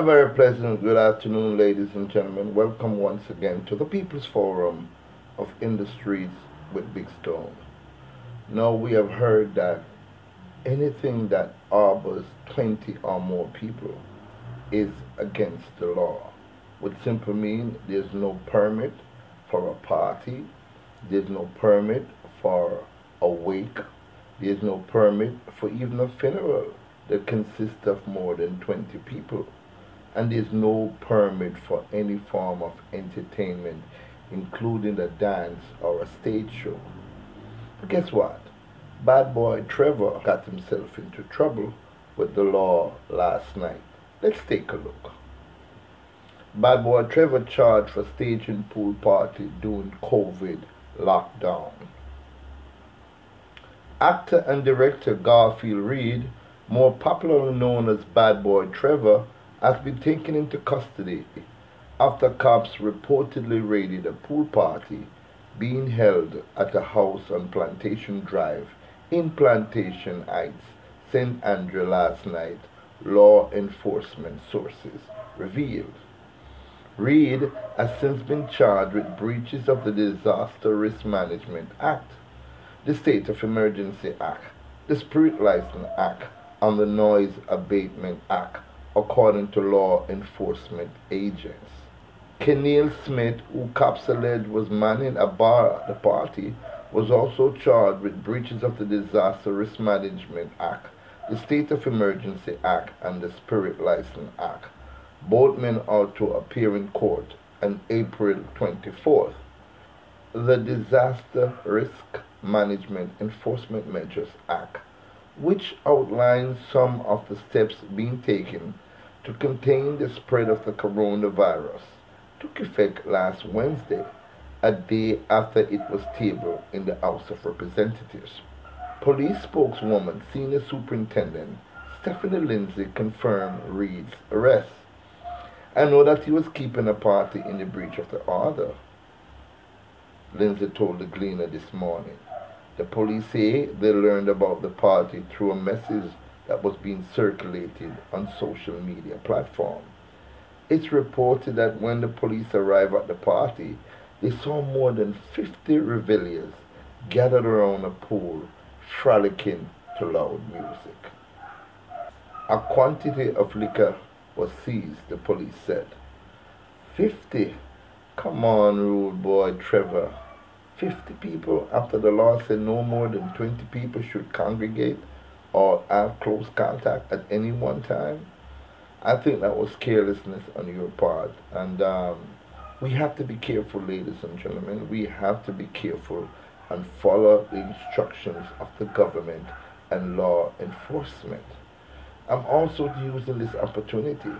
A very pleasant good afternoon, ladies and gentlemen. Welcome once again to the People's Forum of Industries with Big Stone. Now, we have heard that anything that harbors 20 or more people is against the law, which simply means there's no permit for a party, there's no permit for a wake, there's no permit for even a funeral that consists of more than 20 people and there's no permit for any form of entertainment, including a dance or a stage show. But guess what? Bad boy Trevor got himself into trouble with the law last night. Let's take a look. Bad boy Trevor charged for staging pool party during COVID lockdown. Actor and director Garfield Reid, more popularly known as Bad Boy Trevor, has been taken into custody after cops reportedly raided a pool party being held at a house on Plantation Drive in Plantation Heights, St. Andrew last night, law enforcement sources revealed. Reid has since been charged with breaches of the Disaster Risk Management Act, the State of Emergency Act, the Spirit License Act, and the Noise Abatement Act according to law enforcement agents. Keneal Smith, who cops alleged was manning a bar at the party, was also charged with breaches of the Disaster Risk Management Act, the State of Emergency Act, and the Spirit License Act. Both men are to appear in court on April 24th. The Disaster Risk Management Enforcement Measures Act which outlines some of the steps being taken to contain the spread of the coronavirus, took effect last Wednesday, a day after it was tabled in the House of Representatives. Police spokeswoman, Senior Superintendent Stephanie Lindsay confirmed Reid's arrest. I know that he was keeping a party in the breach of the order, Lindsay told the Gleaner this morning. The police say they learned about the party through a message that was being circulated on social media platforms. It's reported that when the police arrived at the party, they saw more than 50 revelers gathered around a pool, frolicking to loud music. A quantity of liquor was seized, the police said. 50? Come on, rude boy Trevor. 50 people after the law said no more than 20 people should congregate or have close contact at any one time. I think that was carelessness on your part. And um, we have to be careful, ladies and gentlemen. We have to be careful and follow the instructions of the government and law enforcement. I'm also using this opportunity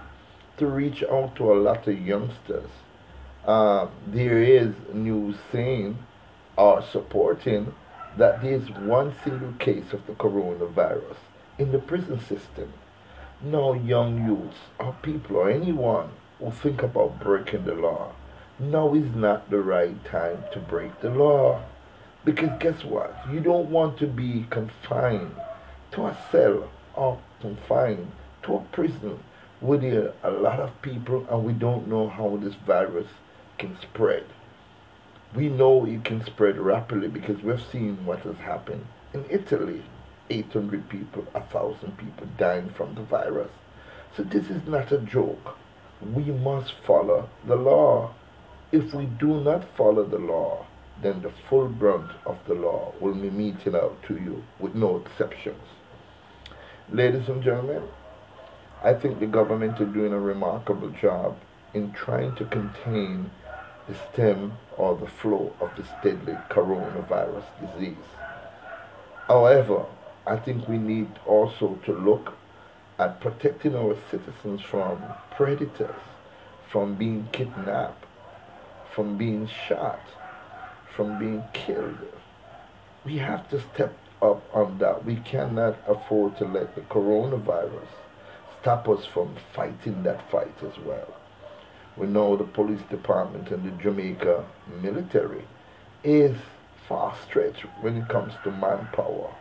to reach out to a lot of youngsters. Uh, there is news saying are supporting that there is one single case of the coronavirus in the prison system. No young youths or people or anyone who think about breaking the law. Now is not the right time to break the law. Because guess what? You don't want to be confined to a cell or confined to a prison with a lot of people and we don't know how this virus can spread we know it can spread rapidly because we've seen what has happened in Italy. 800 people, 1,000 people dying from the virus. So this is not a joke. We must follow the law. If we do not follow the law, then the full brunt of the law will be meted out to you with no exceptions. Ladies and gentlemen, I think the government is doing a remarkable job in trying to contain the stem or the flow of this deadly coronavirus disease. However, I think we need also to look at protecting our citizens from predators, from being kidnapped, from being shot, from being killed. We have to step up on that. We cannot afford to let the coronavirus stop us from fighting that fight as well. We know the police department and the Jamaica military is far stretched when it comes to manpower.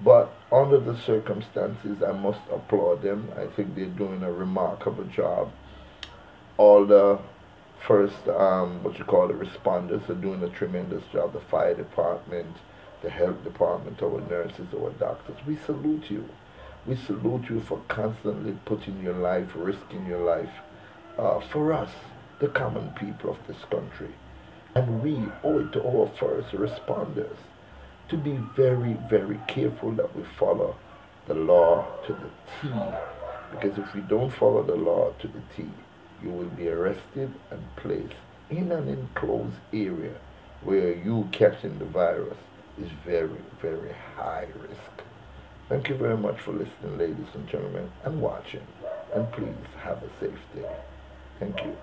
But under the circumstances, I must applaud them. I think they're doing a remarkable job. All the first, um, what you call the responders are doing a tremendous job. The fire department, the health department, our nurses, our doctors. We salute you. We salute you for constantly putting your life, risking your life uh, for us, the common people of this country. And we owe it to our first responders to be very, very careful that we follow the law to the T. Because if we don't follow the law to the T, you will be arrested and placed in an enclosed area where you catching the virus is very, very high risk. Thank you very much for listening, ladies and gentlemen, and watching. And please have a safe day. Thank you.